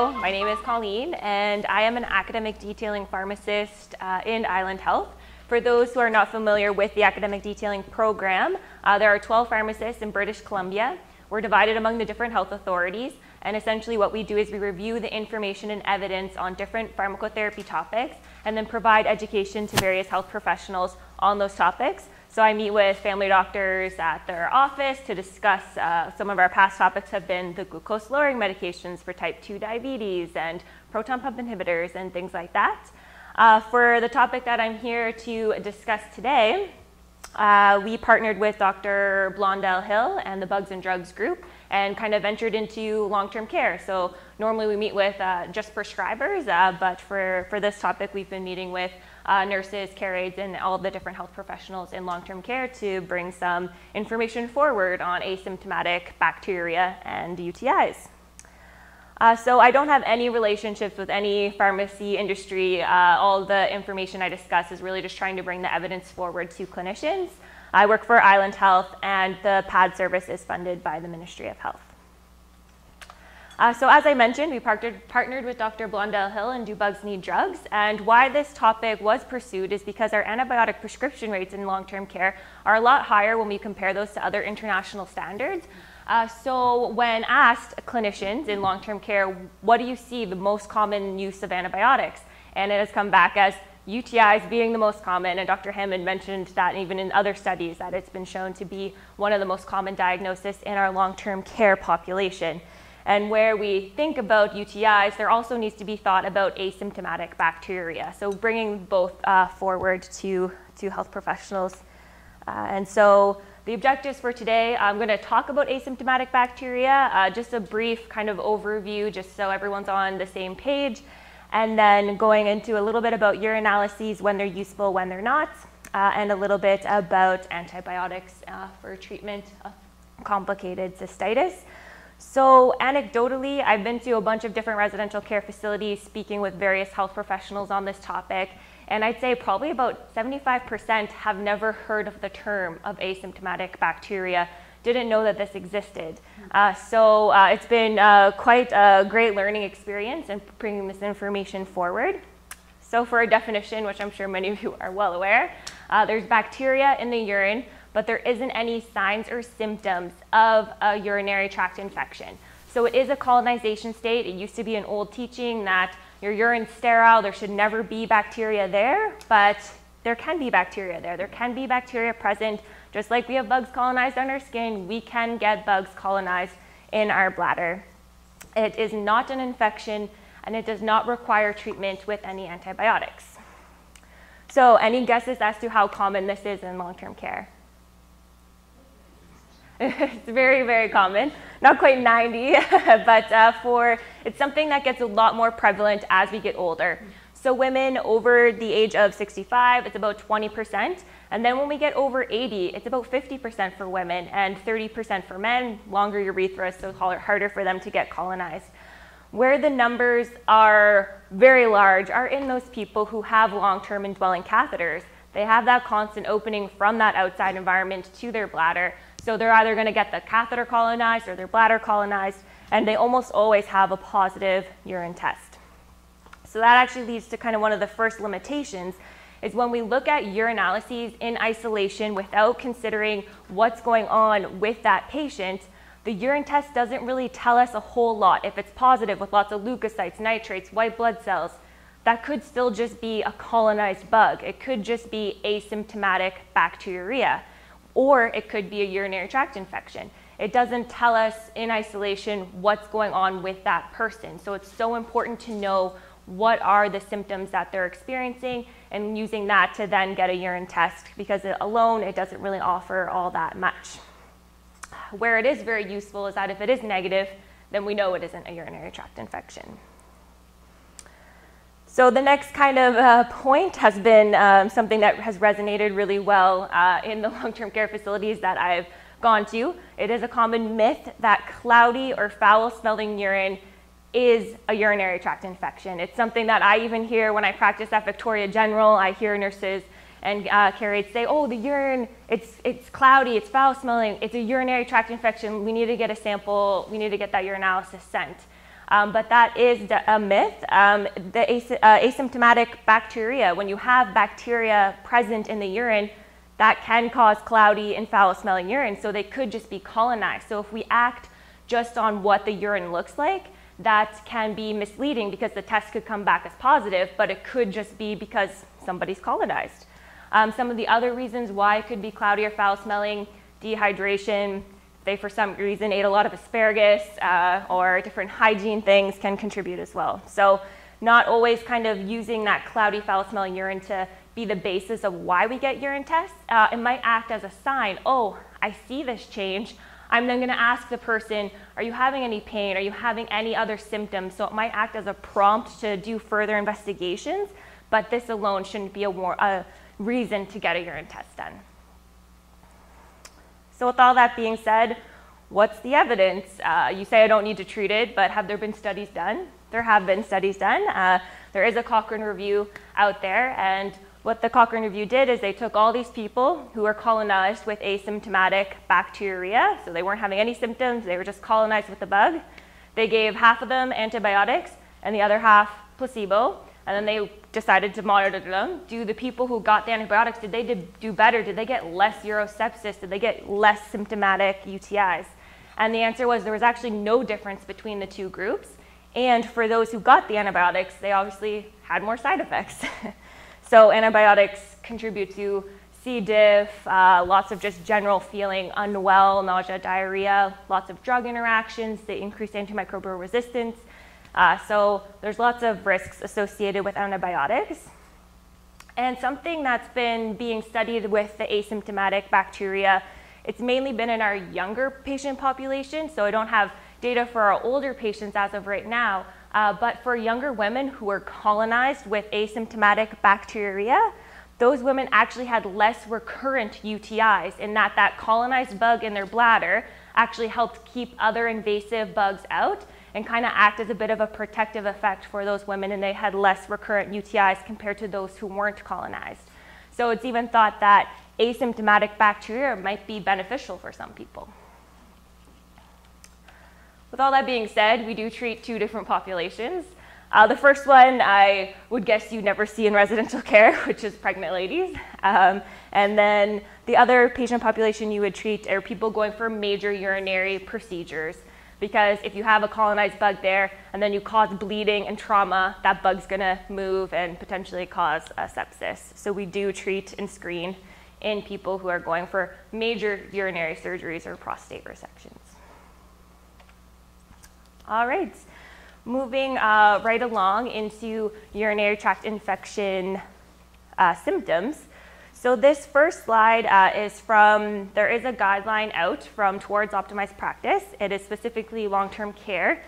My name is Colleen, and I am an academic detailing pharmacist uh, in Island Health. For those who are not familiar with the academic detailing program, uh, there are 12 pharmacists in British Columbia. We're divided among the different health authorities, and essentially what we do is we review the information and evidence on different pharmacotherapy topics and then provide education to various health professionals on those topics. So I meet with family doctors at their office to discuss, uh, some of our past topics have been the glucose lowering medications for type 2 diabetes and proton pump inhibitors and things like that. Uh, for the topic that I'm here to discuss today, uh, we partnered with Dr. Blondel-Hill and the Bugs and Drugs group and kind of ventured into long-term care. So normally we meet with uh, just prescribers, uh, but for, for this topic we've been meeting with uh, nurses, care aides, and all the different health professionals in long-term care to bring some information forward on asymptomatic bacteria and UTIs. Uh, so I don't have any relationships with any pharmacy industry. Uh, all the information I discuss is really just trying to bring the evidence forward to clinicians. I work for Island Health, and the PAD service is funded by the Ministry of Health. Uh, so as I mentioned, we partnered, partnered with Dr. Blondel-Hill and Do Bugs Need Drugs? And why this topic was pursued is because our antibiotic prescription rates in long-term care are a lot higher when we compare those to other international standards. Uh, so when asked clinicians in long-term care, what do you see the most common use of antibiotics? And it has come back as UTIs being the most common, and Dr. Hammond mentioned that even in other studies that it's been shown to be one of the most common diagnoses in our long-term care population. And where we think about UTIs, there also needs to be thought about asymptomatic bacteria. So bringing both uh, forward to, to health professionals. Uh, and so the objectives for today, I'm going to talk about asymptomatic bacteria, uh, just a brief kind of overview just so everyone's on the same page, and then going into a little bit about urinalyses, when they're useful, when they're not, uh, and a little bit about antibiotics uh, for treatment of complicated cystitis. So anecdotally, I've been to a bunch of different residential care facilities speaking with various health professionals on this topic, and I'd say probably about 75% have never heard of the term of asymptomatic bacteria, didn't know that this existed. Uh, so uh, it's been uh, quite a great learning experience and bringing this information forward. So for a definition, which I'm sure many of you are well aware, uh, there's bacteria in the urine but there isn't any signs or symptoms of a urinary tract infection. So it is a colonization state. It used to be an old teaching that your urine's sterile, there should never be bacteria there, but there can be bacteria there. There can be bacteria present. Just like we have bugs colonized on our skin, we can get bugs colonized in our bladder. It is not an infection and it does not require treatment with any antibiotics. So any guesses as to how common this is in long-term care? it's very, very common. Not quite 90, but uh, for it's something that gets a lot more prevalent as we get older. So women over the age of 65, it's about 20%. And then when we get over 80, it's about 50% for women and 30% for men, longer urethra, so harder for them to get colonized. Where the numbers are very large are in those people who have long-term indwelling catheters. They have that constant opening from that outside environment to their bladder. So they're either going to get the catheter colonized or their bladder colonized, and they almost always have a positive urine test. So that actually leads to kind of one of the first limitations is when we look at urinalyses in isolation without considering what's going on with that patient, the urine test doesn't really tell us a whole lot. If it's positive with lots of leukocytes, nitrates, white blood cells, that could still just be a colonized bug. It could just be asymptomatic bacteriuria or it could be a urinary tract infection. It doesn't tell us in isolation what's going on with that person. So it's so important to know what are the symptoms that they're experiencing and using that to then get a urine test because it alone it doesn't really offer all that much. Where it is very useful is that if it is negative, then we know it isn't a urinary tract infection. So the next kind of uh, point has been um, something that has resonated really well uh, in the long-term care facilities that I've gone to. It is a common myth that cloudy or foul-smelling urine is a urinary tract infection. It's something that I even hear when I practice at Victoria General. I hear nurses and uh, say, oh, the urine, it's, it's cloudy, it's foul smelling, it's a urinary tract infection, we need to get a sample, we need to get that urinalysis sent. Um, but that is a myth. Um, the as uh, asymptomatic bacteria, when you have bacteria present in the urine, that can cause cloudy and foul smelling urine. So they could just be colonized. So if we act just on what the urine looks like, that can be misleading because the test could come back as positive, but it could just be because somebody's colonized. Um, some of the other reasons why it could be cloudy or foul smelling, dehydration, they for some reason ate a lot of asparagus uh, or different hygiene things can contribute as well. So not always kind of using that cloudy, foul smelling urine to be the basis of why we get urine tests. Uh, it might act as a sign, oh, I see this change. I'm then gonna ask the person, are you having any pain? Are you having any other symptoms? So it might act as a prompt to do further investigations, but this alone shouldn't be a, a reason to get a urine test done. So with all that being said, what's the evidence? Uh, you say I don't need to treat it, but have there been studies done? There have been studies done. Uh, there is a Cochrane review out there, and what the Cochrane review did is they took all these people who were colonized with asymptomatic bacteria, so they weren't having any symptoms, they were just colonized with the bug. They gave half of them antibiotics and the other half placebo, and then they decided to monitor them. Do the people who got the antibiotics, did they do better? Did they get less urosepsis? Did they get less symptomatic UTIs? And the answer was there was actually no difference between the two groups. And for those who got the antibiotics, they obviously had more side effects. so antibiotics contribute to C. diff, uh, lots of just general feeling unwell, nausea, diarrhea, lots of drug interactions, they increase antimicrobial resistance, uh, so there's lots of risks associated with antibiotics. And something that's been being studied with the asymptomatic bacteria, it's mainly been in our younger patient population, so I don't have data for our older patients as of right now, uh, but for younger women who were colonized with asymptomatic bacteria, those women actually had less recurrent UTIs in that that colonized bug in their bladder actually helped keep other invasive bugs out and kind of act as a bit of a protective effect for those women and they had less recurrent UTIs compared to those who weren't colonized. So it's even thought that asymptomatic bacteria might be beneficial for some people. With all that being said, we do treat two different populations. Uh, the first one I would guess you never see in residential care, which is pregnant ladies. Um, and then the other patient population you would treat are people going for major urinary procedures because if you have a colonized bug there and then you cause bleeding and trauma, that bug's gonna move and potentially cause a sepsis. So we do treat and screen in people who are going for major urinary surgeries or prostate resections. All right, moving uh, right along into urinary tract infection uh, symptoms. So this first slide uh, is from, there is a guideline out from Towards Optimized Practice. It is specifically long-term care.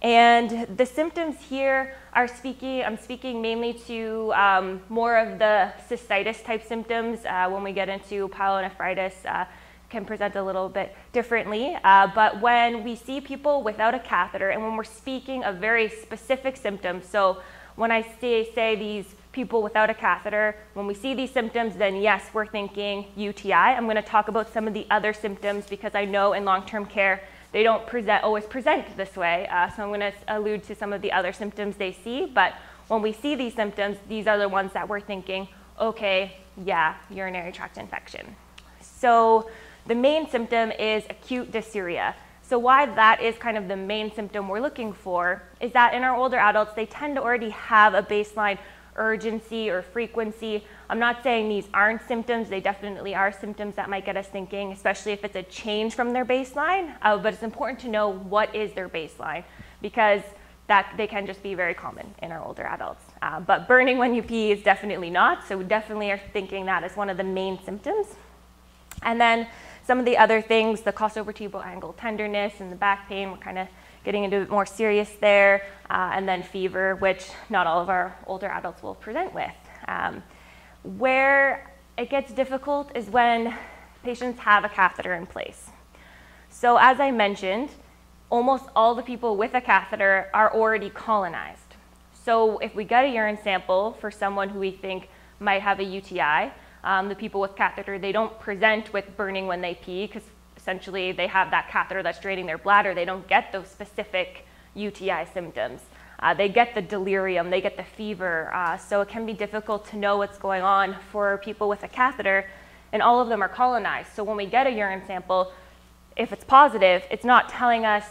And the symptoms here are speaking, I'm speaking mainly to um, more of the cystitis type symptoms. Uh, when we get into pyelonephritis, uh, can present a little bit differently. Uh, but when we see people without a catheter and when we're speaking of very specific symptoms, so when I say, say these people without a catheter, when we see these symptoms, then yes, we're thinking UTI. I'm going to talk about some of the other symptoms because I know in long-term care they don't present, always present this way. Uh, so I'm going to allude to some of the other symptoms they see. But when we see these symptoms, these are the ones that we're thinking, okay, yeah, urinary tract infection. So the main symptom is acute dysuria. So why that is kind of the main symptom we're looking for is that in our older adults, they tend to already have a baseline urgency or frequency. I'm not saying these aren't symptoms, they definitely are symptoms that might get us thinking, especially if it's a change from their baseline, uh, but it's important to know what is their baseline because that they can just be very common in our older adults. Uh, but burning when you pee is definitely not, so we definitely are thinking that as one of the main symptoms. And then some of the other things, the costovertebral angle tenderness and the back pain, we're kind of getting into it more serious there, uh, and then fever, which not all of our older adults will present with. Um, where it gets difficult is when patients have a catheter in place. So as I mentioned, almost all the people with a catheter are already colonized. So if we get a urine sample for someone who we think might have a UTI, um, the people with catheter, they don't present with burning when they pee because essentially they have that catheter that's draining their bladder. They don't get those specific UTI symptoms. Uh, they get the delirium, they get the fever, uh, so it can be difficult to know what's going on for people with a catheter, and all of them are colonized. So when we get a urine sample, if it's positive, it's not telling us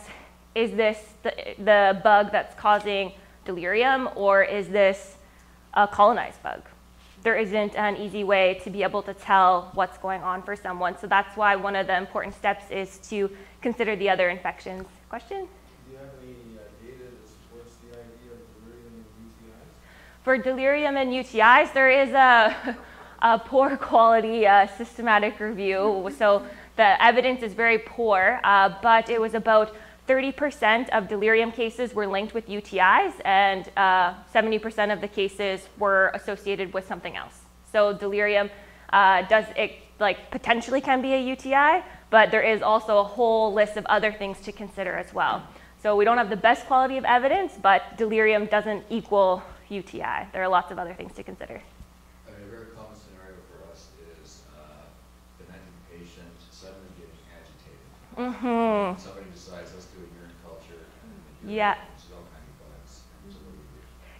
is this the, the bug that's causing delirium or is this a colonized bug? There isn't an easy way to be able to tell what's going on for someone. So that's why one of the important steps is to consider the other infections. Question? Do you have any data that supports the idea of delirium and UTIs? For delirium and UTIs, there is a, a poor quality uh, systematic review. So the evidence is very poor, uh, but it was about 30% of delirium cases were linked with UTIs, and 70% uh, of the cases were associated with something else. So delirium uh, does it like potentially can be a UTI, but there is also a whole list of other things to consider as well. So we don't have the best quality of evidence, but delirium doesn't equal UTI. There are lots of other things to consider. Mm-hmm. Somebody decides, let's do a urine culture. Yeah.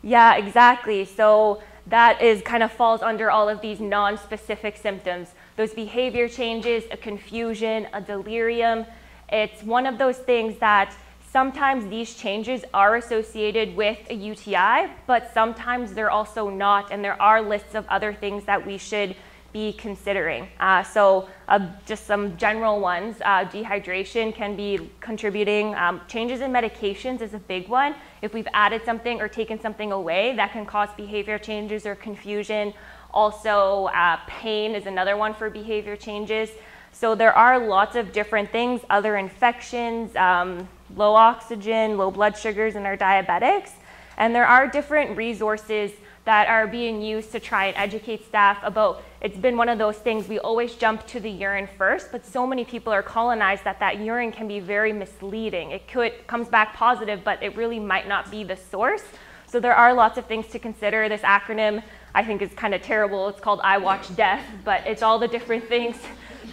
Yeah, exactly. So that is kind of falls under all of these non-specific symptoms. Those behavior changes, a confusion, a delirium. It's one of those things that sometimes these changes are associated with a UTI, but sometimes they're also not, and there are lists of other things that we should be considering. Uh, so uh, just some general ones, uh, dehydration can be contributing. Um, changes in medications is a big one. If we've added something or taken something away, that can cause behavior changes or confusion. Also, uh, pain is another one for behavior changes. So there are lots of different things, other infections, um, low oxygen, low blood sugars in our diabetics. And there are different resources that are being used to try and educate staff about it's been one of those things we always jump to the urine first but so many people are colonized that that urine can be very misleading. It could comes back positive but it really might not be the source. So there are lots of things to consider. This acronym i think is kind of terrible. It's called i watch death but it's all the different things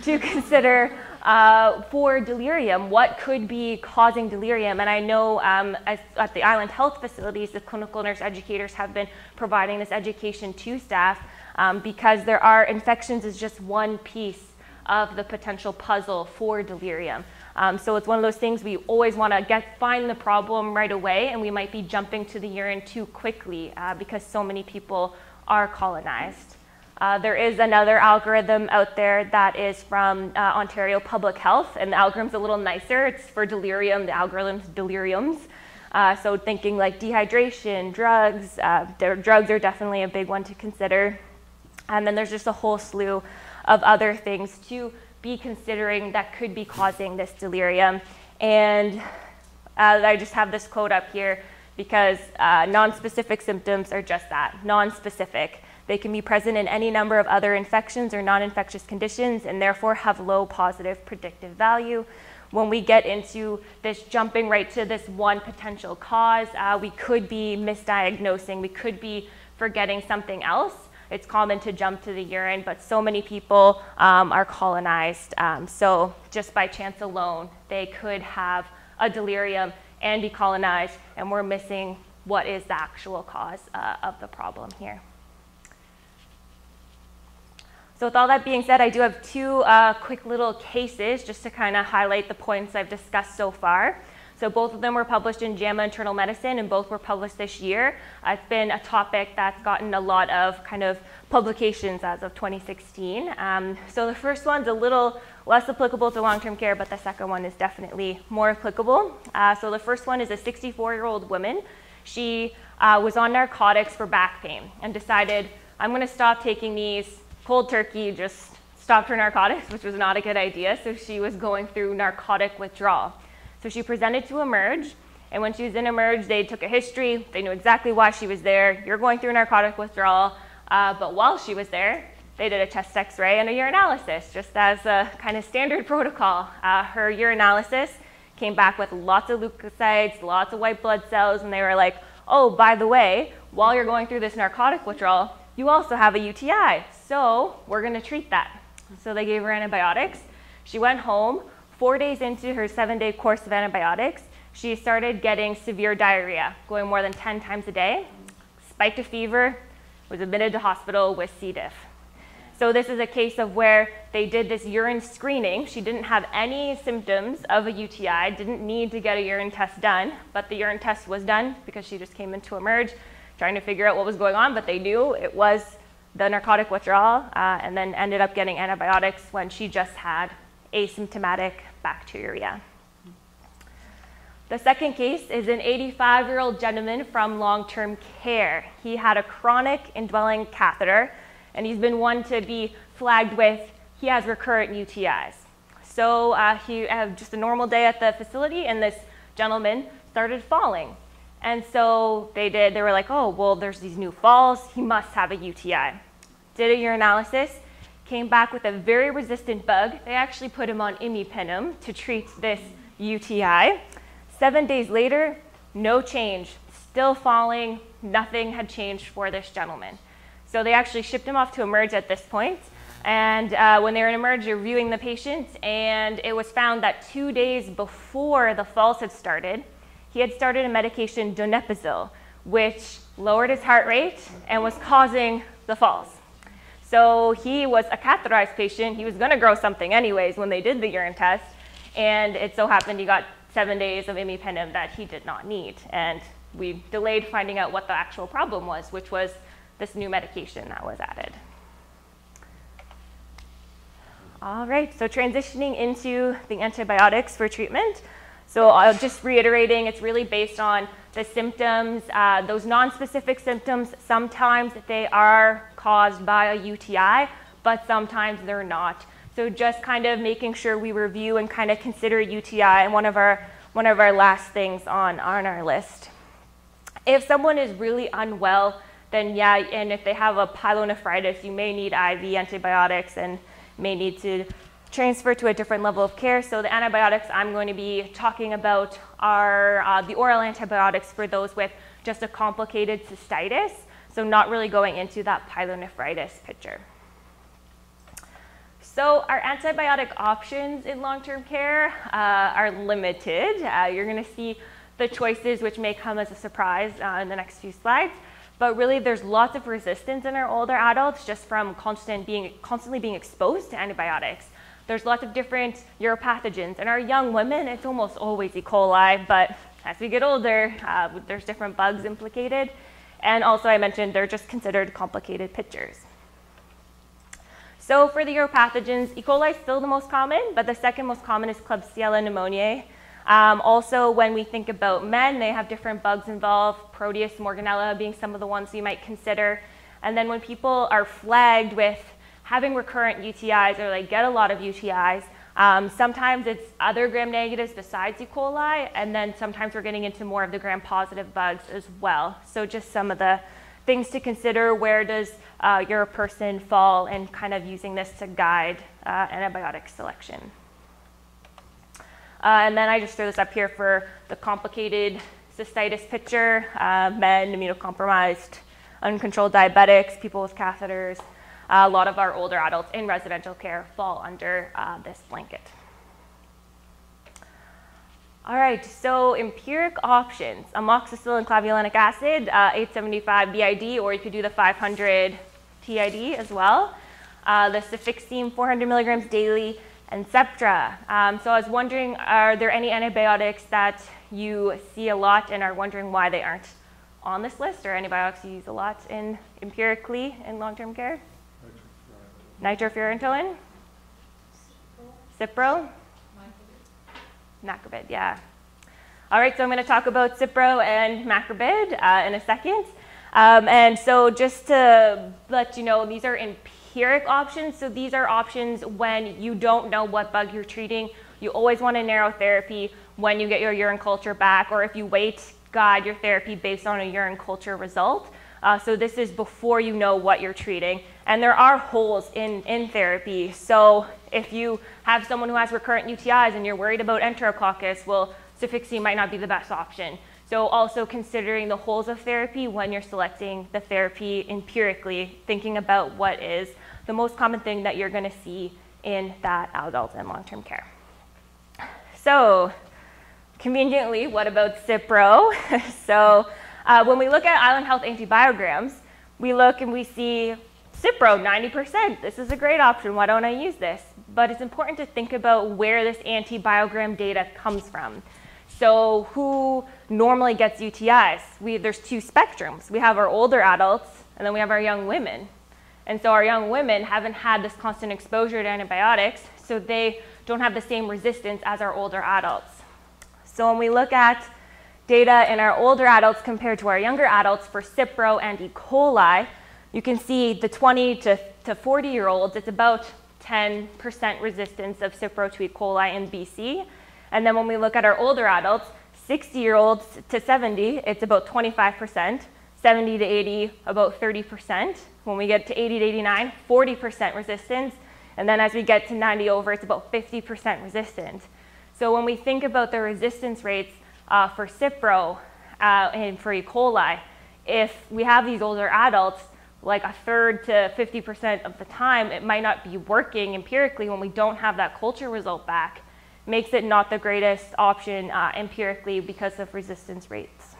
to consider uh, for delirium, what could be causing delirium? And I know um, as, at the island health facilities, the clinical nurse educators have been providing this education to staff um, because there are infections is just one piece of the potential puzzle for delirium. Um, so it's one of those things we always want to get find the problem right away, and we might be jumping to the urine too quickly uh, because so many people are colonized. Uh, there is another algorithm out there that is from uh, Ontario Public Health, and the algorithm's a little nicer. It's for delirium, the algorithm's deliriums. Uh, so thinking like dehydration, drugs, uh, drugs are definitely a big one to consider. And then there's just a whole slew of other things to be considering that could be causing this delirium. And uh, I just have this quote up here because uh, non-specific symptoms are just that, non-specific. They can be present in any number of other infections or non-infectious conditions and therefore have low positive predictive value. When we get into this jumping right to this one potential cause, uh, we could be misdiagnosing, we could be forgetting something else. It's common to jump to the urine, but so many people um, are colonized. Um, so just by chance alone, they could have a delirium and be colonized, and we're missing what is the actual cause uh, of the problem here. So with all that being said, I do have two uh, quick little cases just to kind of highlight the points I've discussed so far. So both of them were published in JAMA Internal Medicine and both were published this year. It's been a topic that's gotten a lot of kind of publications as of 2016. Um, so the first one's a little less applicable to long-term care, but the second one is definitely more applicable. Uh, so the first one is a 64-year-old woman. She uh, was on narcotics for back pain and decided, I'm going to stop taking these cold turkey just stopped her narcotics, which was not a good idea. So she was going through narcotic withdrawal. So she presented to Emerge. And when she was in Emerge, they took a history. They knew exactly why she was there. You're going through narcotic withdrawal. Uh, but while she was there, they did a chest x-ray and a urinalysis, just as a kind of standard protocol. Uh, her urinalysis came back with lots of leukocytes, lots of white blood cells, and they were like, oh, by the way, while you're going through this narcotic withdrawal, you also have a UTI. So we're going to treat that. So they gave her antibiotics. She went home. Four days into her seven day course of antibiotics, she started getting severe diarrhea, going more than 10 times a day, spiked a fever, was admitted to hospital with C. diff. So this is a case of where they did this urine screening. She didn't have any symptoms of a UTI, didn't need to get a urine test done, but the urine test was done because she just came into emerge trying to figure out what was going on, but they knew it was the narcotic withdrawal uh, and then ended up getting antibiotics when she just had asymptomatic bacteriuria. The second case is an 85 year old gentleman from long term care. He had a chronic indwelling catheter, and he's been one to be flagged with he has recurrent UTIs. So uh, he had just a normal day at the facility, and this gentleman started falling. And so they did, they were like, oh, well, there's these new falls. He must have a UTI. Did a urinalysis, came back with a very resistant bug. They actually put him on imipenem to treat this UTI. Seven days later, no change, still falling, nothing had changed for this gentleman. So they actually shipped him off to Emerge at this point. And uh, when they were in Emerge, they're reviewing the patient, and it was found that two days before the falls had started, he had started a medication, donepezil, which lowered his heart rate and was causing the falls. So he was a catheterized patient. He was going to grow something anyways when they did the urine test. And it so happened he got seven days of imipenem that he did not need. And we delayed finding out what the actual problem was, which was this new medication that was added. All right, so transitioning into the antibiotics for treatment. So I'll just reiterating, it's really based on the symptoms, uh, those non-specific symptoms, sometimes they are caused by a UTI, but sometimes they're not. So just kind of making sure we review and kind of consider UTI and one of our, one of our last things on, on our list. If someone is really unwell, then yeah, and if they have a pyelonephritis, you may need IV antibiotics and may need to transfer to a different level of care. So the antibiotics I'm going to be talking about are uh, the oral antibiotics for those with just a complicated cystitis, so not really going into that pyelonephritis picture. So our antibiotic options in long-term care uh, are limited. Uh, you're going to see the choices which may come as a surprise uh, in the next few slides. But really, there's lots of resistance in our older adults just from constant being, constantly being exposed to antibiotics. There's lots of different uropathogens. In our young women, it's almost always E. coli, but as we get older, uh, there's different bugs implicated. And also, I mentioned they're just considered complicated pictures. So for the uropathogens, E. coli is still the most common, but the second most common is Klebsiella pneumoniae. Um, also, when we think about men, they have different bugs involved, Proteus morganella being some of the ones you might consider. And then when people are flagged with having recurrent UTIs or like get a lot of UTIs. Um, sometimes it's other gram negatives besides E. coli, and then sometimes we're getting into more of the gram positive bugs as well. So just some of the things to consider. Where does uh, your person fall, and kind of using this to guide uh, antibiotic selection. Uh, and then I just throw this up here for the complicated cystitis picture, uh, men, immunocompromised, uncontrolled diabetics, people with catheters, a lot of our older adults in residential care fall under uh, this blanket. All right, so empiric options, amoxicillin clavulanic acid, uh, 875 BID, or you could do the 500 TID as well. Uh, the cefixime, 400 milligrams daily, and Septra. Um, so I was wondering, are there any antibiotics that you see a lot and are wondering why they aren't on this list, or antibiotics you use a lot in empirically in long-term care? Nitrofurantoin? Cipro? Macrobid, yeah. All right, so I'm going to talk about Cipro and Macrobid uh, in a second. Um, and so just to let you know, these are empiric options. So these are options when you don't know what bug you're treating. You always want to narrow therapy when you get your urine culture back, or if you wait, guide your therapy based on a urine culture result. Uh, so this is before you know what you're treating. And there are holes in, in therapy. So if you have someone who has recurrent UTIs and you're worried about enterococcus, well, cefixime might not be the best option. So also considering the holes of therapy when you're selecting the therapy empirically, thinking about what is the most common thing that you're going to see in that adult and long-term care. So conveniently, what about Cipro? so uh, when we look at Island Health antibiograms, we look and we see Cipro, 90%. This is a great option. Why don't I use this? But it's important to think about where this antibiogram data comes from. So who normally gets UTIs? We, there's two spectrums. We have our older adults, and then we have our young women. And so our young women haven't had this constant exposure to antibiotics, so they don't have the same resistance as our older adults. So when we look at data in our older adults compared to our younger adults for Cipro and E. coli, you can see the 20 to, to 40 year olds, it's about 10% resistance of Cipro to E. coli in BC. And then when we look at our older adults, 60 year olds to 70, it's about 25%, 70 to 80, about 30%. When we get to 80 to 89, 40% resistance. And then as we get to 90 over, it's about 50% resistant. So when we think about the resistance rates uh, for Cipro uh, and for E. coli, if we have these older adults, like a third to 50% of the time, it might not be working empirically when we don't have that culture result back, makes it not the greatest option uh, empirically because of resistance rates.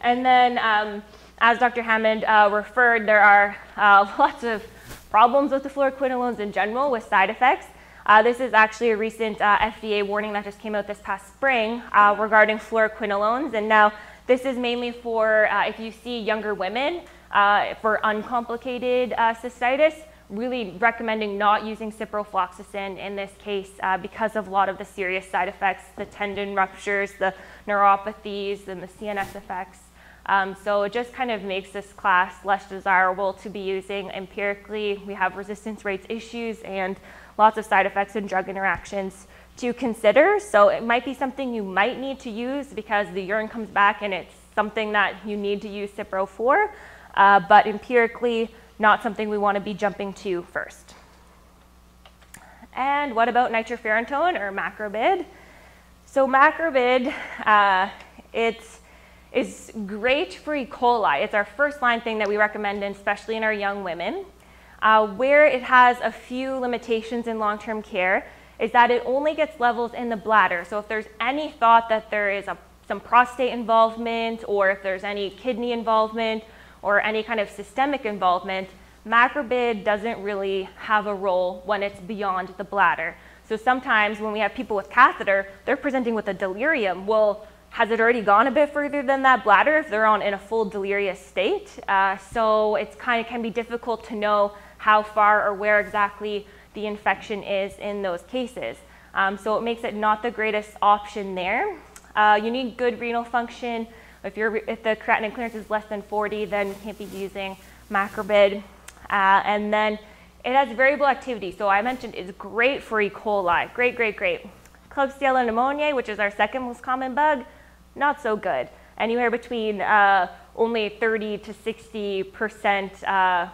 And then, um, as Dr. Hammond uh, referred, there are uh, lots of problems with the fluoroquinolones in general with side effects. Uh, this is actually a recent uh, FDA warning that just came out this past spring uh, regarding fluoroquinolones. And now this is mainly for uh, if you see younger women uh, for uncomplicated uh, cystitis, really recommending not using ciprofloxacin in this case because of a lot of the serious side effects, the tendon ruptures, the neuropathies, and the CNS effects. Um, so it just kind of makes this class less desirable to be using empirically. We have resistance rates issues and lots of side effects and drug interactions to consider. So it might be something you might need to use because the urine comes back and it's something that you need to use Cipro for, uh, but empirically not something we want to be jumping to first. And what about nitrofurantoin or macrobid? So macrobid, uh, it's is great for E. coli. It's our first line thing that we recommend, especially in our young women. Uh, where it has a few limitations in long-term care is that it only gets levels in the bladder. So if there's any thought that there is a, some prostate involvement or if there's any kidney involvement or any kind of systemic involvement, macrobid doesn't really have a role when it's beyond the bladder. So sometimes when we have people with catheter, they're presenting with a delirium. Well, has it already gone a bit further than that bladder if they're on in a full delirious state? Uh, so it's kind of can be difficult to know how far or where exactly the infection is in those cases. Um, so it makes it not the greatest option there. Uh, you need good renal function. If, if, the creatinine clearance is less than 40, then you can't be using macrobid. Uh, and then it has variable activity. So I mentioned it's great for E. coli. Great, great, great. Klebsiella pneumoniae, which is our second most common bug, not so good. Anywhere between uh, only 30 to 60 percent uh,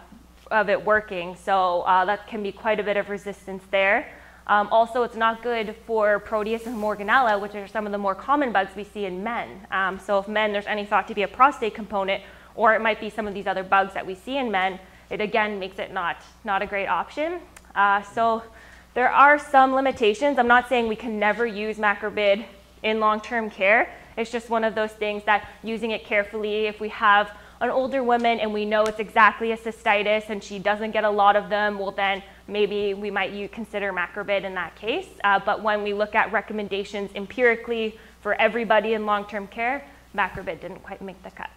of it working. So uh, that can be quite a bit of resistance there. Um, also, it's not good for Proteus and Morganella, which are some of the more common bugs we see in men. Um, so if men, there's any thought to be a prostate component, or it might be some of these other bugs that we see in men, it again makes it not, not a great option. Uh, so there are some limitations. I'm not saying we can never use macrobid in long-term care. It's just one of those things that using it carefully, if we have an older woman and we know it's exactly a cystitis and she doesn't get a lot of them, well then maybe we might consider macrobid in that case. Uh, but when we look at recommendations empirically for everybody in long-term care, macrobid didn't quite make the cut.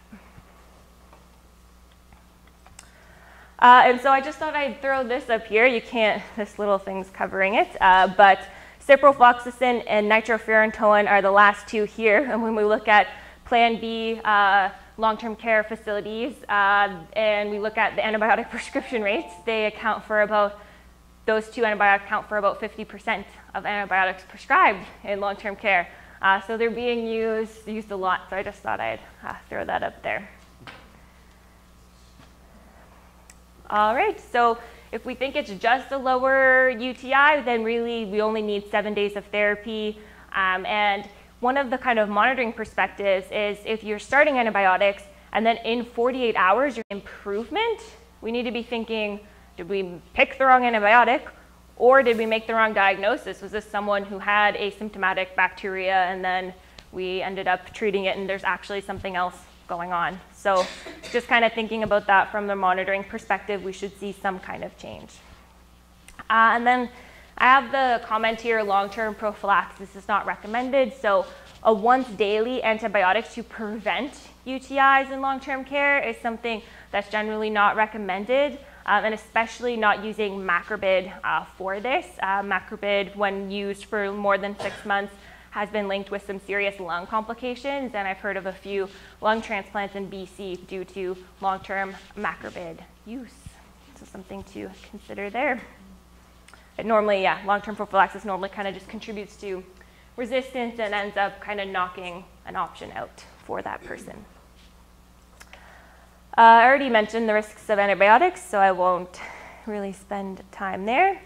Uh, and so I just thought I'd throw this up here. You can't, this little thing's covering it, uh, but ciprofloxacin and nitrofurantoin are the last two here. And when we look at Plan B, uh, long-term care facilities uh, and we look at the antibiotic prescription rates, they account for about, those two antibiotics account for about 50% of antibiotics prescribed in long-term care. Uh, so they're being used, used a lot, so I just thought I'd uh, throw that up there. All right, so if we think it's just a lower UTI, then really we only need seven days of therapy. Um, and one of the kind of monitoring perspectives is if you're starting antibiotics and then in 48 hours your improvement, we need to be thinking, did we pick the wrong antibiotic Or did we make the wrong diagnosis? Was this someone who had asymptomatic bacteria and then we ended up treating it and there's actually something else going on? So, just kind of thinking about that from the monitoring perspective, we should see some kind of change. Uh, and then I have the comment here long term prophylaxis is not recommended. So, a once daily antibiotic to prevent UTIs in long term care is something that's generally not recommended. Um, and especially not using macrobid uh, for this. Uh, macrobid, when used for more than six months, has been linked with some serious lung complications, and I've heard of a few lung transplants in BC due to long-term macrobid use. So something to consider there. It normally, yeah, long-term prophylaxis normally kind of just contributes to resistance and ends up kind of knocking an option out for that person. Uh, I already mentioned the risks of antibiotics, so I won't really spend time there.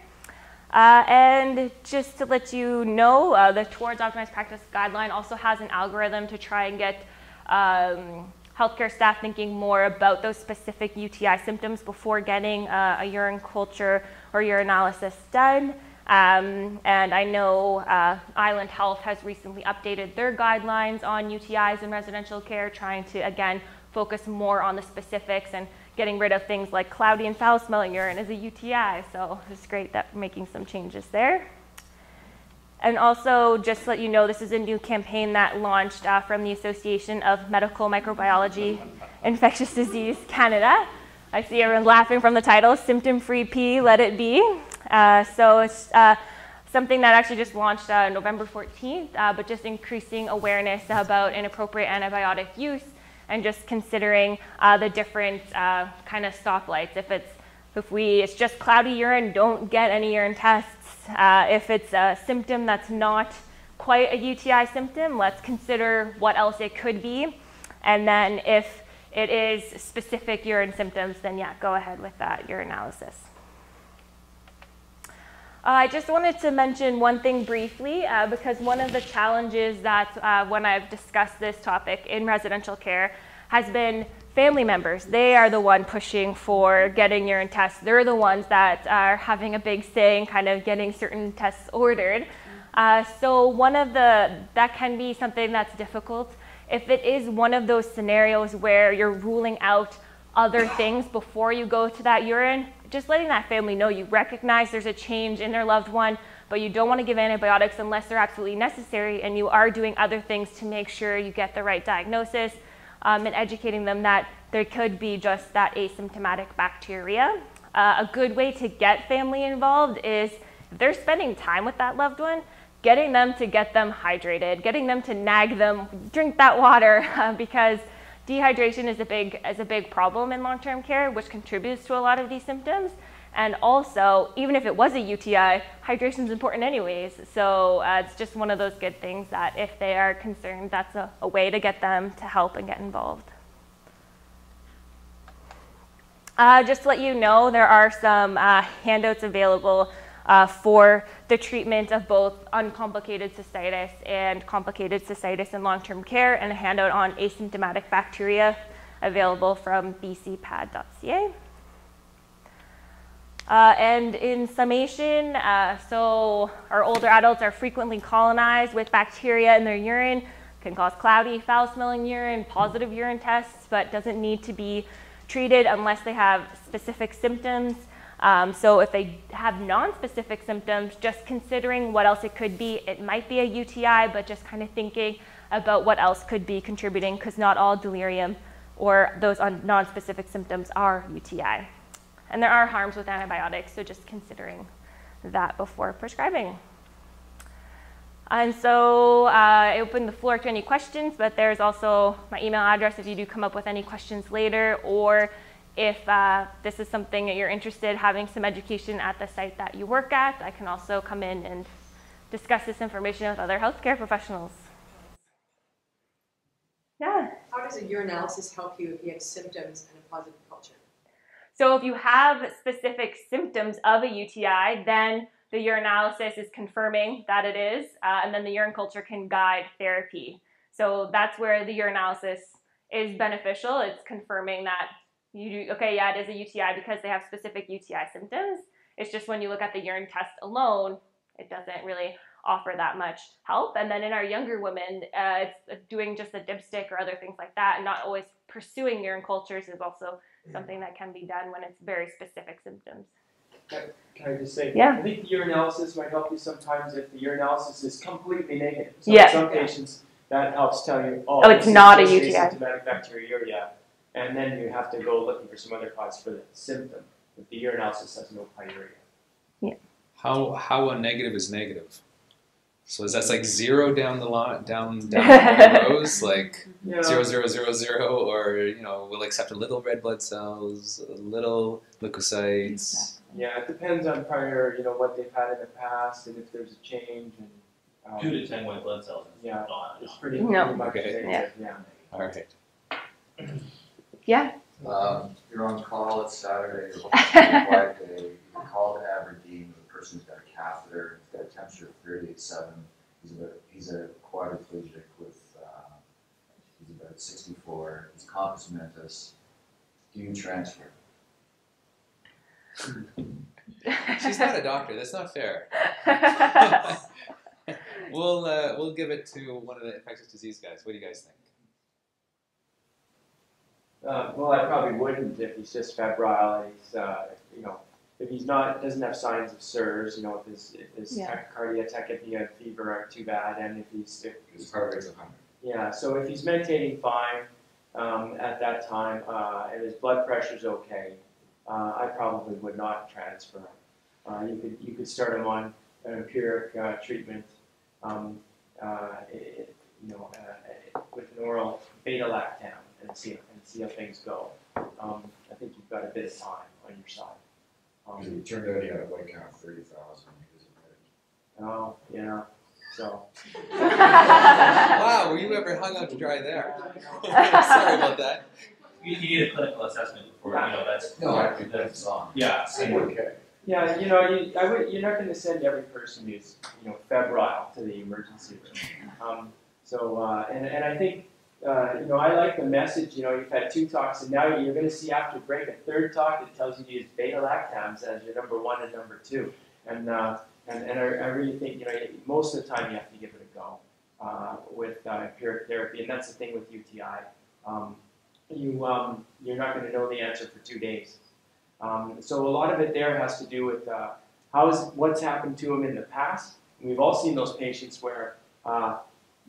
Uh, and just to let you know, uh, the Towards Optimized Practice guideline also has an algorithm to try and get um, healthcare staff thinking more about those specific UTI symptoms before getting uh, a urine culture or urinalysis done. Um, and I know uh, Island Health has recently updated their guidelines on UTIs in residential care, trying to, again, focus more on the specifics and getting rid of things like cloudy and foul smelling urine as a UTI. So it's great that we're making some changes there. And also, just to let you know, this is a new campaign that launched uh, from the Association of Medical Microbiology Infectious Disease Canada. I see everyone laughing from the title, Symptom Free Pee, Let It Be. Uh, so it's uh, something that actually just launched uh, November 14th, uh, but just increasing awareness about inappropriate antibiotic use and just considering uh, the different kind of stoplights. If it's if we it's just cloudy urine, don't get any urine tests. Uh, if it's a symptom that's not quite a UTI symptom, let's consider what else it could be. And then if it is specific urine symptoms, then yeah, go ahead with that urinalysis. Uh, I just wanted to mention one thing briefly uh, because one of the challenges that uh, when I've discussed this topic in residential care has been family members. They are the one pushing for getting urine tests. They're the ones that are having a big say in kind of getting certain tests ordered. Uh, so one of the that can be something that's difficult if it is one of those scenarios where you're ruling out other things before you go to that urine just letting that family know you recognize there's a change in their loved one, but you don't want to give antibiotics unless they're absolutely necessary, and you are doing other things to make sure you get the right diagnosis, um, and educating them that there could be just that asymptomatic bacteria. Uh, a good way to get family involved is if they're spending time with that loved one, getting them to get them hydrated, getting them to nag them, drink that water, uh, because Dehydration is a big, is a big problem in long-term care, which contributes to a lot of these symptoms. And also, even if it was a UTI, hydration is important anyways. So uh, it's just one of those good things that if they are concerned, that's a, a way to get them to help and get involved. Uh, just to let you know, there are some uh, handouts available uh, for the treatment of both uncomplicated cystitis and complicated cystitis in long-term care, and a handout on asymptomatic bacteria available from bcpad.ca. Uh, and in summation, uh, so our older adults are frequently colonized with bacteria in their urine, can cause cloudy, foul-smelling urine, positive urine tests, but doesn't need to be treated unless they have specific symptoms. Um, so if they have non-specific symptoms, just considering what else it could be, it might be a UTI, but just kind of thinking about what else could be contributing because not all delirium or those non-specific symptoms are UTI. And there are harms with antibiotics, so just considering that before prescribing. And so uh, I open the floor to any questions, but there's also my email address if you do come up with any questions later, or if uh, this is something that you're interested in having some education at the site that you work at, I can also come in and discuss this information with other healthcare professionals. Yeah. How does a urinalysis help you if you have symptoms and a positive culture? So if you have specific symptoms of a UTI, then the urinalysis is confirming that it is, uh, and then the urine culture can guide therapy. So that's where the urinalysis is beneficial. It's confirming that you do, okay, yeah, it is a UTI because they have specific UTI symptoms. It's just when you look at the urine test alone, it doesn't really offer that much help. And then in our younger women, uh, it's doing just a dipstick or other things like that, and not always pursuing urine cultures is also something that can be done when it's very specific symptoms. Can I just say? Yeah. I think the urinalysis might help you sometimes if the urinalysis is completely negative. So Yeah. Some patients, that helps tell you, oh. Oh, it's not a just UTI. Asymptomatic bacteriuria. And then you have to go looking for some other cause for the symptom. But the urinalysis has no pyuria. Yeah. How how a negative is negative? So is that like zero down the line, down down the rows, like Yeah. zero zero zero zero, or you know, we'll accept a little red blood cells, a little leukocytes. Yeah, it depends on prior, you know, what they've had in the past and if there's a change and. um, Two to ten white blood cells is Yeah. not It's enough. pretty, No. pretty much Okay. negative, yeah. All right. Yeah. Um, you're on call, it's Saturday, you're a quiet day, you call to Aberdeen, the person's got a catheter, he's got a temperature of thirty-eight seven, he's about, he's a quadriplegic with, uh, he's about sixty-four, he's compos mentis, do you transfer? She's not a doctor. That's not fair. we'll uh, we'll give it to one of the infectious disease guys. What do you guys think? Uh, well, I probably wouldn't if he's just febrile. He's, uh, you know, if he's not doesn't have signs of SIRS, you know, if his if his Yeah. tachycardia, tachypnea, and fever aren't too bad, and if he's if His heart rate's a hundred. yeah, so if he's mentating fine um, at that time uh, and his blood pressure's okay, uh, I probably would not transfer. him. Uh, you could you could start him on an empiric uh, treatment, um, uh, it, you know, uh, with an oral beta lactam and see and see how things go. Um, I think you've got a bit of time on your side. Um, It turned out he had a white count of thirty thousand, he was admitted. oh, yeah. So Wow, were you ever hung out to dry there? Sorry about that. You, you need a clinical assessment before, you know, that's. No, I think that's- that's on. Yeah, I'm okay. Yeah, you know, you, I would, you're not going to send every person who's, you know, febrile to the emergency room. Um, so, uh, and, and I think, uh, you know, I like the message, you know, you've had two talks and now you're going to see after break a third talk that tells you to use beta lactams as your number one and number two. And, uh, and, and I, I really think, you know, most of the time you have to give it a go uh, with uh, empiric therapy. And that's the thing with UTI. Um, you, um, you're not going to know the answer for two days. Um, so a lot of it there has to do with uh, how's what's happened to them in the past. And we've all seen those patients where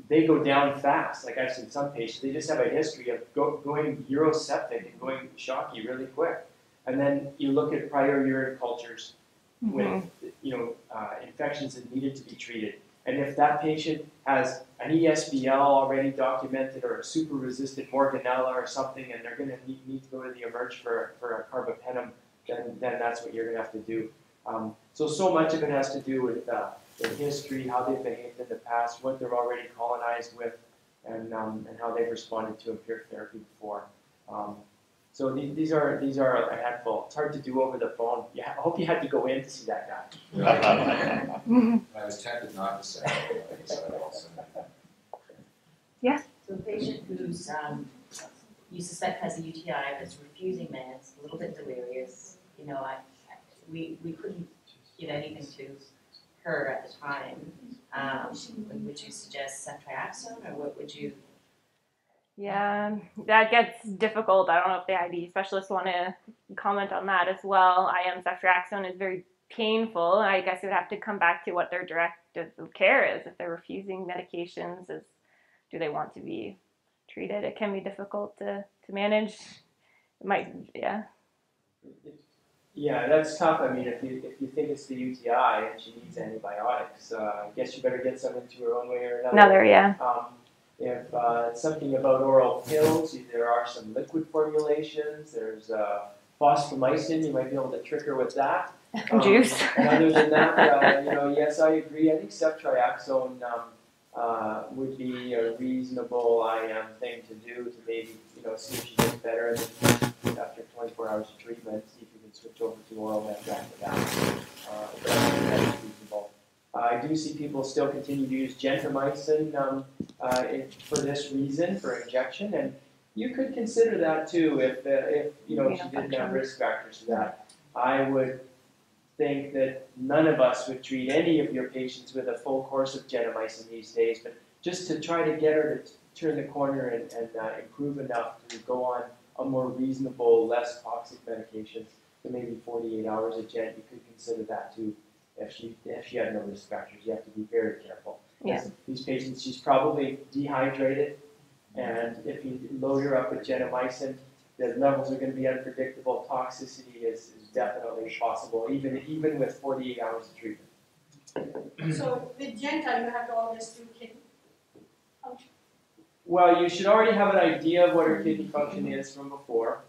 they go down fast. Like I've seen some patients, they just have a history of go, going uroseptic and going shocky really quick. And then you look at prior urine cultures with you know uh, infections that needed to be treated. And if that patient has an ESBL already documented or a super resistant Morganella or something, and they're going to need, need to go to the emerge for, for a carbapenem, then, then that's what you're going to have to do. Um, so, so much of it has to do with uh, their history, how they've behaved in the past, what they're already colonized with, and, um, and how they've responded to empiric therapy before. Um, so these, these are these are a handful. It's hard to do over the phone. Yeah, I hope you had to go in to see that guy. I was tempted not to say it, but I decided I'll say it. So a patient who's, um, you suspect has a UTI that's refusing meds, a little bit delirious, you know, I, I- we, we couldn't get anything to her at the time. Um, would you suggest ceftriaxone or what would you? Yeah, that gets difficult. I don't know if the ID specialists want to comment on that as well. IM ceftriaxone is very painful. I guess it would have to come back to what their directive of care is. If they're refusing medications, is do they want to be treated? It can be difficult to, to manage. It might, yeah. Yeah, that's tough. I mean, if you if you think it's the UTI and she needs antibiotics, uh, I guess you better get some into her one way or another. Another, yeah. Um, if uh, something about oral pills, there are some liquid formulations. There's uh, fosfomycin. You might be able to trick her with that. Um, Juice. And other than that, uh, you know, yes, I agree. I think ceftriaxone um, uh, would be a reasonable IM thing to do to maybe, you know, see if she gets better after 24 hours of treatment, switch over to that. Uh, I do see people still continue to use gentamicin um, uh, if, for this reason, for injection, and you could consider that too if, uh, if you know, she didn't have risk factors for that. I would think that none of us would treat any of your patients with a full course of gentamicin these days, but just to try to get her to turn the corner and, and uh, improve enough to go on a more reasonable, less toxic medications, to maybe 48 hours of gent, you could consider that too. If she if she had no risk factors, you have to be very careful. Yeah. These patients, she's probably dehydrated, and if you load her up with gentamicin, the levels are going to be unpredictable. Toxicity is, is definitely possible, even even with 48 hours of treatment. So with Genta, you have to always do kidney. function. Well, you should already have an idea of what her kidney function is from before,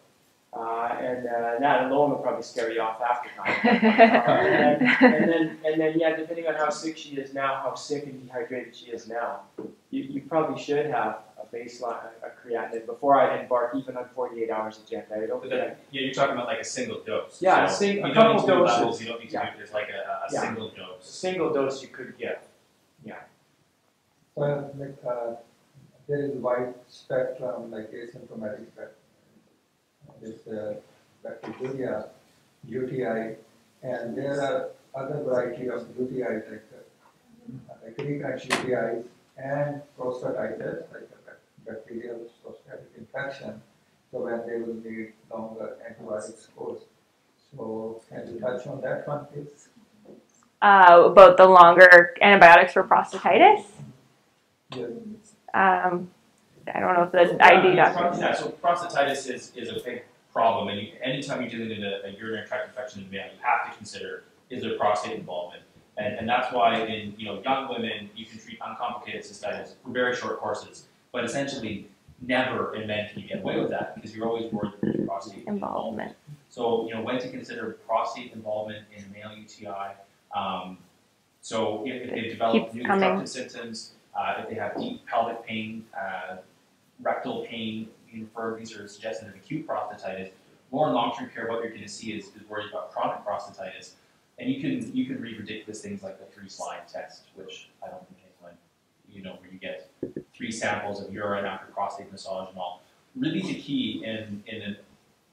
uh, and uh, that alone will probably scare you off after time. Uh, and, then, and then, and then, yeah, depending on how sick she is now, how sick and dehydrated she is now, you, you probably should have a baseline, a, a creatinine before I'd embark even on 48 hours of Genta. I don't But then, yeah, you're talking about like a single dose. Yeah, a so sing- a you don't need couple to do doses. levels, you don't need to Yeah. do, it's like a, a Yeah. single a dose. single dose you could give. So, like, uh, there is a wide spectrum, like asymptomatic, but this uh, bacteria, UTI, and there are other variety of UTIs like, uh, like recurrent UTIs and prostatitis, like a bacterial prostatic infection. So when they will need longer antibiotics course. So can you touch on that one, please? uh, about the longer antibiotics for prostatitis. Yes. Um, I don't know if the Yeah, ID it's doctor. Yeah, so prostatitis is, is a big problem, and you, anytime you're dealing with a, a urinary tract infection in male, you have to consider is there prostate involvement, and and that's why in you know young women you can treat uncomplicated cystitis for very short courses, but essentially never in men can you get away with that because you're always worried that there's prostate Involvement. So, you know, when to consider prostate involvement in a male UTI. Um, so if, if they develop new obstructive symptoms, uh, if they have deep pelvic pain, uh, rectal pain, you infer these are suggestions of acute prostatitis. More in long-term care, what you're going to see is, is worried about chronic prostatitis. And you can you can read ridiculous things like the three-slide test, which I don't think anyone, you know, where you get three samples of urine after prostate massage and all. Really, the key in in an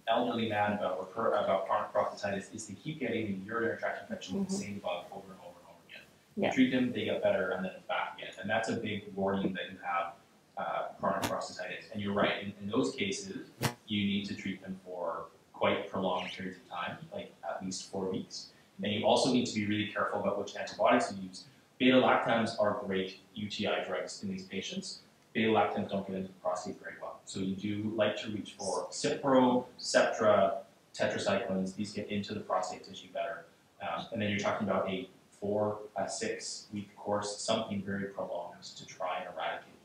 elderly man about recur, about chronic prostatitis is to keep getting the urinary tract infection with the mm-hmm. same bug over and over and over again. Yeah. You treat them, they get better, and then it's back again. And that's a big warning that you have uh, chronic prostatitis. And you're right, in, in those cases, you need to treat them for quite prolonged periods of time, like at least four weeks. And you also need to be really careful about which antibiotics you use. Beta lactams are great UTI drugs in these patients. Beta lactams don't get into the prostate very well. So you do like to reach for Cipro, Septra, tetracyclines. These get into the prostate tissue better. Um, and then you're talking about a four, a six week course, something very prolonged to try and eradicate.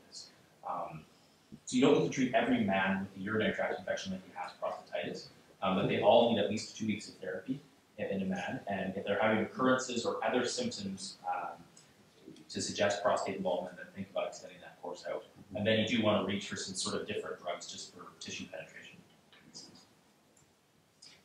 Um, so you don't need to treat every man with the urinary tract infection like he has prostatitis, um, but they all need at least two weeks of therapy in, a man. And if they're having recurrences or other symptoms um, to suggest prostate involvement, then think about extending that course out. And then you do want to reach for some sort of different drugs just for tissue penetration.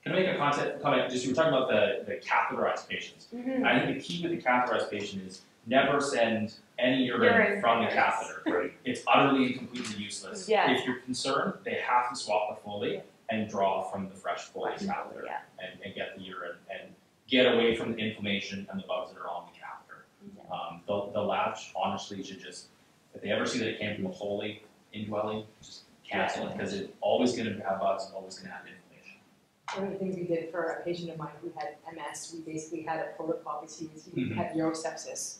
Can I make a concept comment? Just you were talking about the, the catheterized patients. Mm-hmm. I think the key with the catheterized patient is never send any urine, Urine from the yes. catheter. It's utterly and completely useless. Yes. If you're concerned, they have to swap the Foley and draw from the fresh Foley catheter Yeah. and, and get the urine and get away from the inflammation and the bugs that are on the catheter. Um, the, the lab sh- honestly should just, if they ever see that it came from a Foley indwelling, just cancel it because it's always going to have bugs and always going to have inflammation. One of the things we did for a patient of mine who had MS, we basically had a protocol because he was, he Mhm. had urosepsis,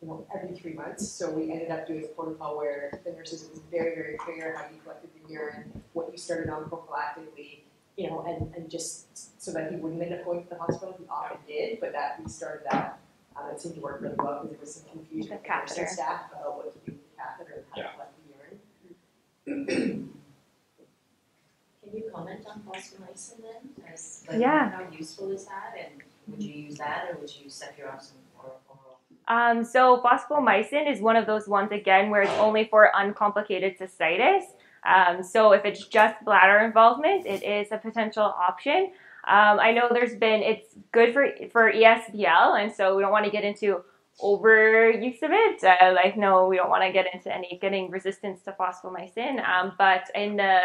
you know, every three months. So we ended up doing a protocol where the nurses, it was very, very clear how you collected the urine, what you started on prophylactically, you know, and, and just so that he wouldn't end up going to the hospital. He often did, but that we started that. Um, it seemed to work really well because there was some confusion with the nursing staff about what to do with the catheter and how Yeah. to collect the urine. Can you comment on fosfomycin then, as like Yeah. how useful is that and would you use that or would you cefuroxime or oral? Um, so phosphomycin is one of those ones again where it's only for uncomplicated cystitis. Um, so if it's just bladder involvement, it is a potential option. Um, I know there's been it's good for for ESBL, and so we don't want to get into overuse of it. Uh, like no, we don't want to get into any getting resistance to phosphomycin. Um, but in the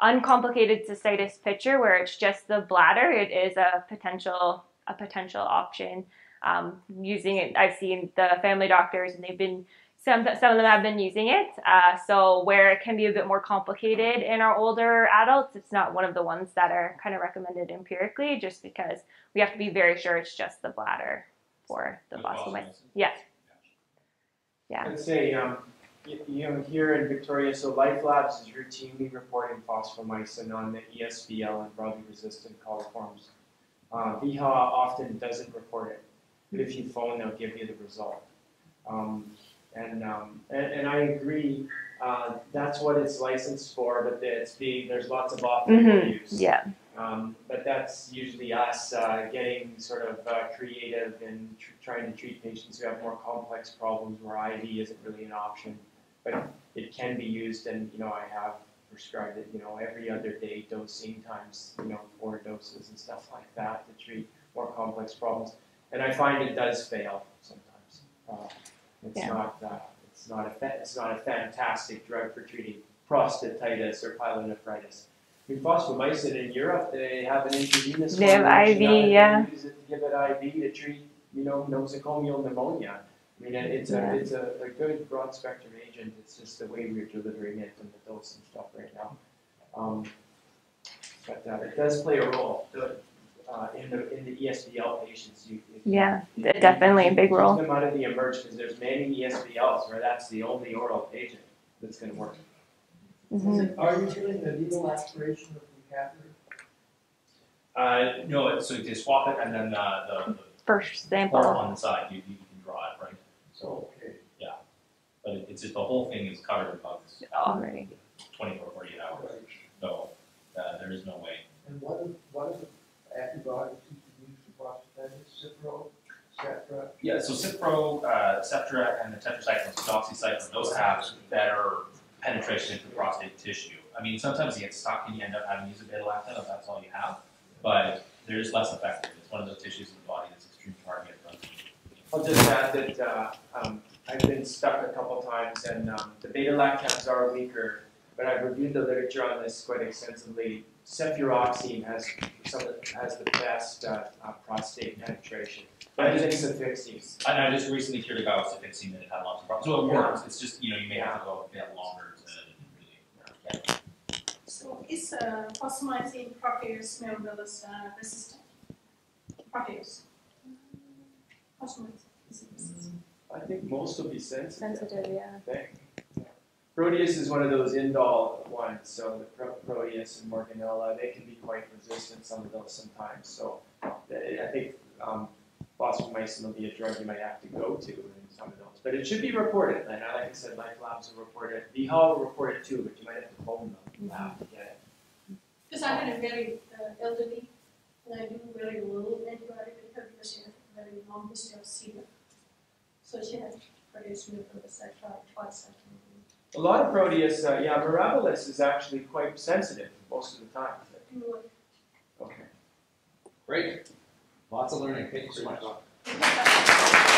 uncomplicated cystitis picture where it's just the bladder, it is a potential a potential option. Um, using it, I've seen the family doctors, and they've been some some of them have been using it. Uh, so where it can be a bit more complicated in our older adults, it's not one of the ones that are kind of recommended empirically, just because we have to be very sure it's just the bladder for the With phosphomycin. phosphomycin? Yeah. Yeah. I'd say, um, you, you know, here in Victoria, so Life Labs is routinely reporting phosphomycin on the ESBL and broadly resistant coliforms. Uh, VHA often doesn't report it, but if you phone, they'll give you the result. Um, and, um, and, and I agree, uh, that's what it's licensed for, but it's being, there's lots of off-label Mhm. use. Yeah. Um, but that's usually us uh, getting sort of uh, creative and tr- trying to treat patients who have more complex problems where IV isn't really an option. But it can be used, and you know I have prescribed it, you know, every other day dosing times, you know, four doses and stuff like that to treat more complex problems. And I find it does fail sometimes. Uh, it's Yeah. not uh, it's not a fa- it's not a fantastic drug for treating prostatitis or pyelonephritis. I mean, phosphomycin in Europe, they have an intravenous They have IV, of it. They yeah. Use it to give it IV to treat, you know, nosocomial pneumonia. I mean, it- it's a, Yeah. it's a, a good broad spectrum agent, it's just the way we're delivering it and the dose and stuff right now. Um, but, uh, it does play a role, uh, in the, in the ESBL patients, you. if you- Yeah, if de- you- definitely a big keep role. them out of the emerge, because there's many ESBLs where that's the only oral agent that's gonna work. Mhm. Are you doing the needle aspiration of the catheter? Uh, no, it's- so you swap it and then, uh, the, the First port sample. on the side, you, you can draw it, right? So, Okay. but it- it's just, the whole thing is covered in bugs, Already. twenty-four, forty-eight hours, Right. so, uh, there is no way. And what is, what is the antibiotics you can use for prostatitis, Cipro, Septra? Yeah, so Cipro, uh, Septra, and the tetracycline, doxycycline, those have better penetration into the prostate tissue. I mean, sometimes you get stuck and you end up having to use a beta lactam if that's all you have, but they're just less effective. It's one of those tissues in the body that's extreme target. But I'll just add that, uh, um, I've been stuck a couple times and, um, the beta lactams are weaker, but I've reviewed the literature on this quite extensively. Cefuroxime has some of, the- has the best, uh, uh, prostate penetration. Better than Cefixime. And I just recently cured a guy with Cefixime that had lots of problems. So it works. It's just, you know, you may have to go a bit longer to really get So is uh, fosfomycin Proteus mirabilis uh, resistant? Proteus. Fosfomycin is it? I think most of these sensitive. Sensitive, yeah. I think. Proteus is one of those indole ones, so the Pro- Proteus and Morganella, they can be quite resistant, some of those sometimes, so they- I think um, phosphomycin will be a drug you might have to go to in some of those. But it should be reported, and I- like I said, Life Labs will report it, VHAL will report it too, but you might have to phone them uh, to get it. Because I'm in a very uh, elderly, and I do very little antibiotic with her because she has a very long history of celiac. So she has Proteus mirabilis, I tried twice, I can A lot of Proteus, uh, yeah, Mirabilis is actually quite sensitive most of the time. Okay. Great. Lots of learning. Thank you so much.